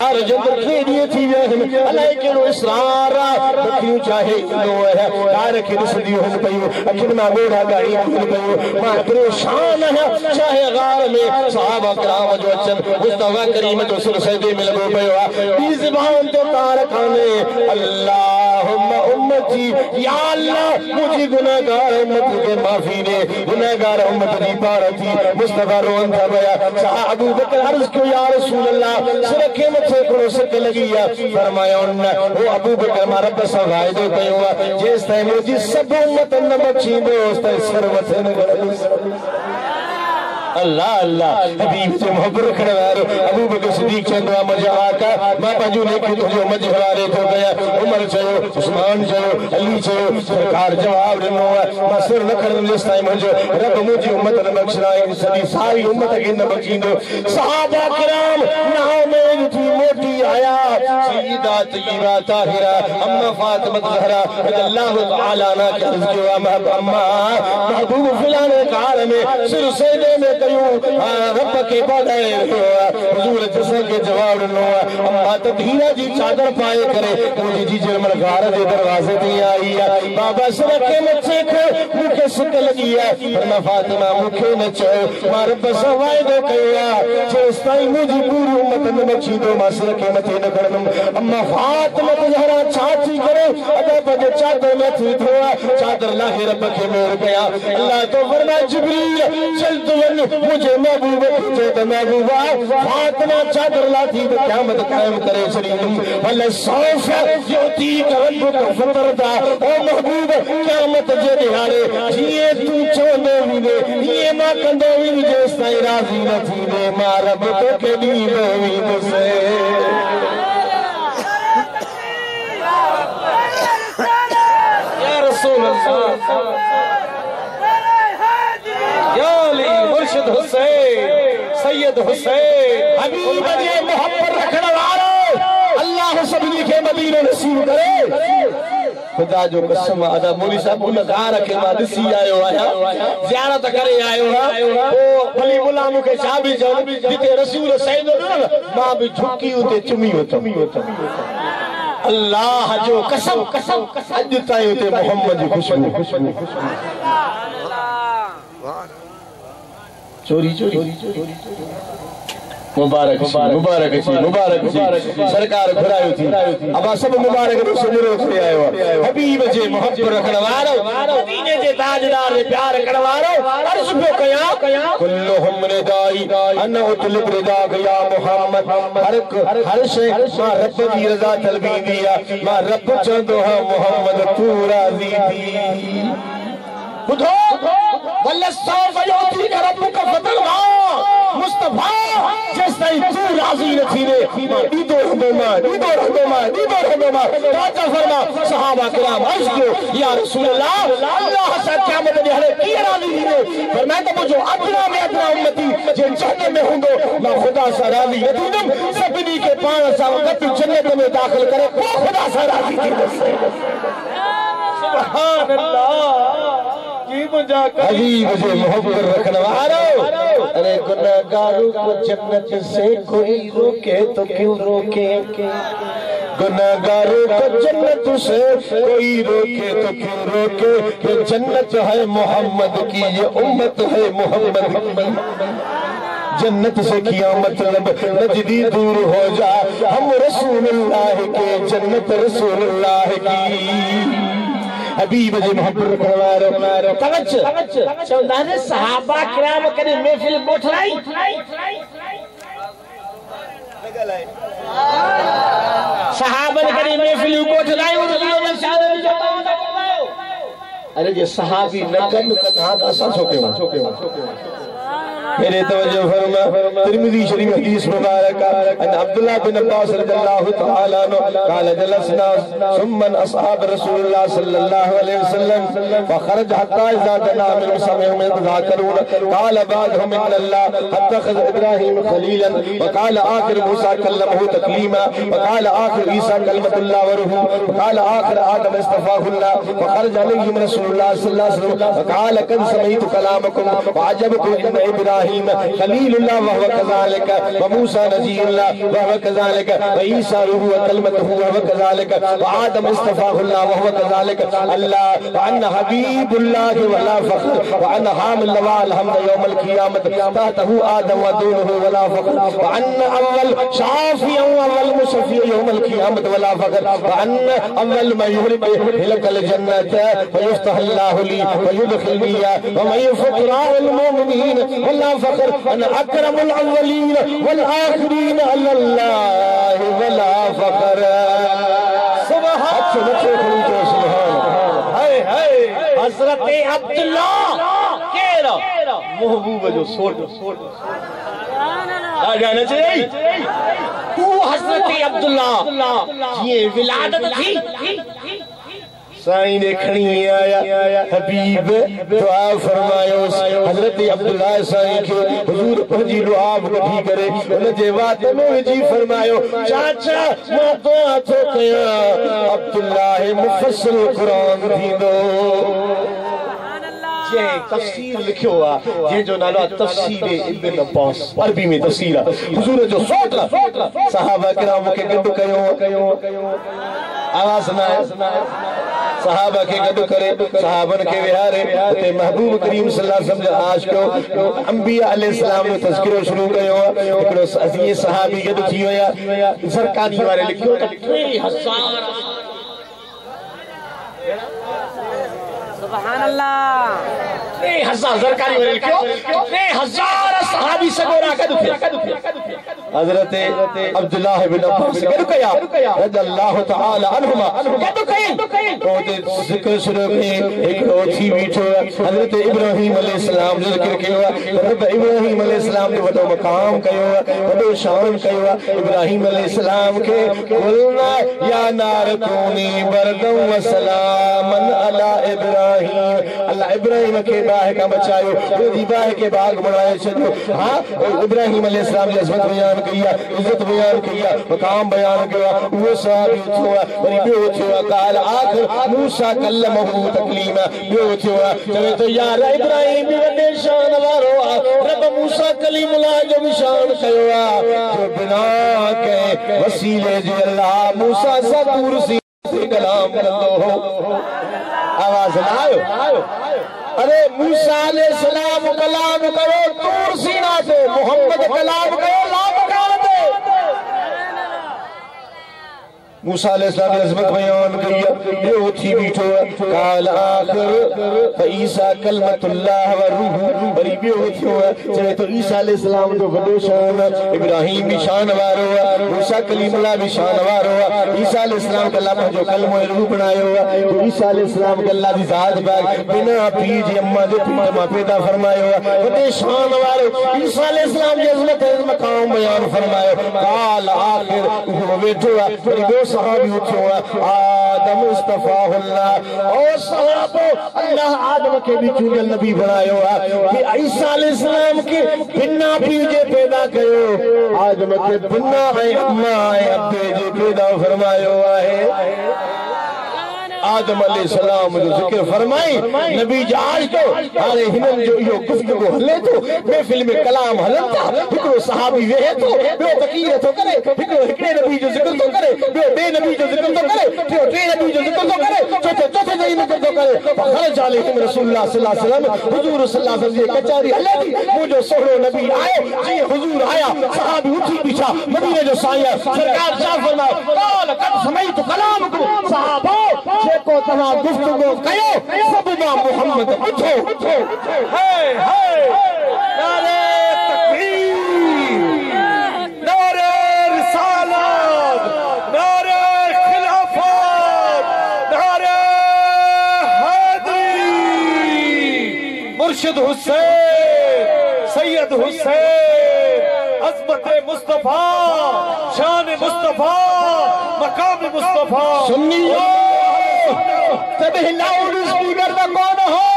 ہر جندر کھیڑیے تھی ویہن علیہ کیڑو اسرارا بکیوں چاہے انو ہے۔ کار کے رسدیو ہن پیو۔ اکھن میں گوڑا گاڑی ہن پیو۔ ماں پریشان ہے۔ چاہے غار میں صحابہ کرام جو اچھا اچن مصطفیٰ کریم تو سر سیدے میں لگو پیو۔ بی زبان تو تارکانے۔ اللہم امتی، یا اللہ، مجھے گناہگار امت کے معافی دے۔ گناہگار امت دی پارتی مصطفیٰ روان تھا بیا صحابہ ابو بکر عرض کیوں یا رسول اللہ سرکے مچھے کرو سکے لگی یا فرمایا انہوں وہ ابو بکر مارا رب سوائے دو ہوا جیس تیمو جی سب امت نمچین دو اس تائیں سروت نگر اللہ اللہ. حبیب سے محبت رکھنے وارو ابو بکر صدیق چندوا مجھے آقا ماں پنجو نے کی تجھے مجھے حوالے تو گیا، عمر چلو، عثمان چلو، علی چلو، سرکار جواب رنو ہے۔ ماں سر نکھر دن جس ٹائم مجھے رب مجھے امت نمک شرائیں صدی ساری امت کی نمک چیندو صحابہ کرام نہو میں تھی موٹی آیا، سیدہ طیبہ طاہرہ، اما فاطمہ زہرہ رضی اللہ تعالیٰ عنہ کے عرض کیوا اما، محبوب فلانے کار میں سر سیدے میں کیوں ہاں، رب کے بادائے حضور جسے کے جواب نو، اما تدھیرہ جی چادر پائے کرے مجھے جی جرمل گھار دے دروازے دی آئی ہے۔ بابا سرکے مچے کھو مکے سکھ لگی ہے۔ فرما فاطمہ، مکے نچو ماں رب سوائے دو کہیا چوستائی مجھے پوری امت نمچی دو ماں سرکے متے نکڑنم اما فاطمہ تجھرا چاچی کرے۔ اگر بجے چادر میں تھی چادر لاہی رب کے مور گیا اللہ تو فرما جبریل، چل تو ون مجھے محبوب کھچے تو محبوبہ فاطمہ چادر لاتی تو قیامت قائم کرے شریف بلے صوف یوتی کا رب کا فطر دا۔ او محبوب، قیامت جے دہارے جیے تو چوندے ویدے یہ ماں کندے ویدے جیستا ہی راضی نہ تھی دے ماں رب تو کے لیے ویدے مرشد حسین سید حسین حبیب جی محبت رکھنا وارو اللہ سبنی کے مدینہ نصیب کرے خدا جو قسم آدھا مولی صاحب انہا گھا رکھے ماں دسی آئے ہوا ہے زیارت کرے آئے ہوا وہ بلی ملامو کے شابی جاؤ جتے رسول سید ماں بھی جھکی ہوتے چمی ہوتا اللہ جو قسم قسم اج تائیں ہوتے محمد خوشبو خوشبو چوری چوری مبارک سی مبارک سی مبارک سی سرکار گھرائیو تھی ابا سب مبارک رو سجرو سے آئے ہوا حبیب جے محبت رکھنوارو مدینے جے تاجدار جے پیار رکھنوارو عرض پہ کیا کلہم ردائی انا اطلب رداک یا محمد ہر ہر شے ماں رب دی رضا طلبی دیا ماں رب چندو ہاں محمد تو راضی دی بدھو واللہ صوف یوتی کا رب کا فتل ماں مصطفیٰ جس طرح تو راضی نتھی دے دیدو رحمہ دیدو رحمہ دیدو رحمہ راجہ فرما صحابہ کرام عرض کیوں؟ یا رسول اللہ اللہ سے قیامت نے ہرے کی راضی دیدے فرمائے تو مجھو ادنا میں ادنا امتی جن جنت میں ہوں گو میں خدا سے راضی ندیدم سبنی کے پانچ سا وقت جنت میں داخل کرے وہ خدا سے راضی دیدے سبحان اللہ۔ حبیب سے محبت رکھنے والو. ارے گناہگاروں کو جنت سے کوئی روکے تو کیوں روکے؟ گناہگاروں کو جنت سے کوئی روکے تو کیوں روکے؟ کہ جنت ہے محمد کی، یہ امت ہے محمد جنت سے کیا مطلب نجدی دور ہو جا ہم رسول اللہ کے جنت رسول اللہ کی۔ حبیب جی محبت کروارو توجہ چوندہ صحابہ کرام کرے محفل بوٹھلائی صحابہ کرے محفل بوٹھلائی ارے جی صحابی نکن کنہا دا سا سوکے ہوں میرے توجہ فرما، ترمذی شریف حدیث مبارکہ ان عبداللہ بن عباس رضی اللہ تعالیٰ عنہ قال جلسنا ثم اصحاب رسول اللہ صلی اللہ علیہ وسلم، فخرج حتى اذا دنا من سمعهم يتذاكرون قال بعضهم ان الله اتخذ ابراهيم خليلا وقال اخر موسى كلمه تكليما وقال اخر عيسى كلمة الله وروحه وقال اخر آدم اصطفاه الله وخرج عليهم رسول الله صلى الله عليه وسلم، وقال قد سمعت كلامكم وعجبكم ان ابراهيم ابراہیم خلیل اللہ وہو کذالک وموسیٰ نزیر اللہ وہو کذالک وعیسیٰ روح وکلمتہ وہو کذالک وآدم استفاہ اللہ وہو کذالک اللہ وعن حبیب اللہ ولا فخر وعن حامل لواء الحمد یوم القیامت تحتہ آدم ودونہ ولا فخر. وعن اول شافی اول مشفی یوم القیامت ولا فخر. وعن اول ما يهرب هلك الجنة فيفتح الله لي، ويدخلني ومن فقراء المؤمنين ولا فخر أنا أكرم الأولين والآخرين على الله ولا فخر سبحان حضرت عبداللہ کیرا محبوب جو سوٹ آ جانا چاہیے تو حضرت عبداللہ یہ ولادت تھی سائن کھڑی آیا حبیب دعا فرمایو حضرت عبداللہ سائن کے حضور پہنجی لعاب کٹھی کرے انہیں جیوات میں جی فرمایو چاچا میں دعا تو کیا عبداللہ مفصل قرآن تھی دو یہ تفسیر لکھو ہوا یہ جو نالو تفسیر ابن عباس عربی میں تفسیر حضور جو سوٹ صحابہ کرام کے گڈ کیوں آواز سنائے صحابہ کے گڈ کرے صحابن کے وہارے تے محبوب کریم صلی اللہ علیہ وسلم آج کو انبیاء علیہ السلام نے تذکرہ شروع کیو ایکڑو یہ صحابی گڈ تھی ہویا سرکاری والے لکھیو تو ٹے ہزار۔ سبحان اللہ۔ ٹے ہزار سرکاری والے لکھیو ٹے ہزار۔ صحابی سگورا کدو تھے حضرت عبداللہ بن عباس گڈ کیا رضی اللہ تعالی عنہما۔ گڈ کئی تو ذکر شروع کی ایک روچی بیٹھو حضرت ابراہیم علیہ السلام جو ذکر کیا رب ابراہیم علیہ السلام نے وڈو مقام کیا وڈو شان کیا ابراہیم علیہ السلام کے قلنا یا نار کونی بردم و سلامن علی ابراہیم۔ اللہ ابراہیم کے باہ کا بچائیو۔ وہ دی باہ کے باغ بنائے چھو ہاں؟ ابراہیم علیہ السلام کی عظمت بیان کیا عزت بیان کیا مقام بیان کیا وہ صحابی اتھوا وری بیو اتھوا قال، آخر، موسیٰ کلمہو تکلیما بیو اتھوا چوے تو یار ابراہیم بھی وڈے شان واروا رب موسیٰ کلیم اللہ جو بھی شان کیوا جو بنا کے وسیلے جی اللہ، موسیٰ سا دور سی کلام کرو ہو۔ آواز لائیو ارے موسیٰ علیہ السلام کلام کرو تور سینہ سے محمد کلام کرو موسیٰ علیہ السلام نے عظمت بیان کیا یہ ہوتی بیٹھو قال آخر فعیسیٰ کلمت اللہ و روح بری بھی ہوتی ہوا چاہے تو عیسیٰ علیہ السلام جو بڑو شان ابراہیم بھی شان وار ہوا موسیٰ کلیم اللہ بھی شان وار ہوا عیسیٰ علیہ السلام کا اللہ جو کلم و روح بنائے ہوا تو عیسیٰ علیہ السلام کا اللہ دی ذات باگ بنا پیج اما دے پیجما پیدا فرمائے ہوا بڑے شان وار عیسیٰ علیہ السلام جو عظمت ہے مقام بیان فرمائے قال آخر، وہ بیٹھو بری بھی صحابی اٹھو آدم استفاہ اللہ۔ اور صحابو اللہ آدم کے بھی چونگل نبی بنائے ہوا کہ عیسیٰ علیہ السلام کے بنا پیجے پیدا کرو۔ آدم کے بنا ہے اممہ ہے ابے جے پیدا فرمائے ہوا ہے آدم علیہ السلام جو ذکر فرمائی، نبی جی، جاج تو ہارے ہنن جو یہ گفتگو ہلے تو، میں فلم کلام ہلن تا ہکڑو صحابی وے تو، بے تقیر تو کرے ہکڑو ہکڑے نبی جو ذکر تو کرے، بے بے نبی جو ذکر تو کرے ٹھیو ٹے نبی جو ذکر تو کرے، چوتھے چوتھے جو ذکر تو کرے۔ فخرج علیہم رسول اللہ صلی اللہ علیہ وسلم، حضور صلی اللہ علیہ وسلم، یہ کچاری ہلے تھی، وہ جو سہرو نبی آئے جی حضور آیا، صحابی اٹھی پیچھا مدینہ جو سایہ سرکار شاہ فرمائے، قال تمہاں گفتگو کیو سب ماں محمد اٹھو۔ ہے ہے نعرہ تکبیر نعرہ رسالت نعرہ خلافت نعرہ حیدری مرشد حسین سید حسین عظمت مصطفیٰ شان مصطفیٰ مقام مصطفیٰ۔ سنیو تبہ لاؤڈ اسپیکر کا کون ہو؟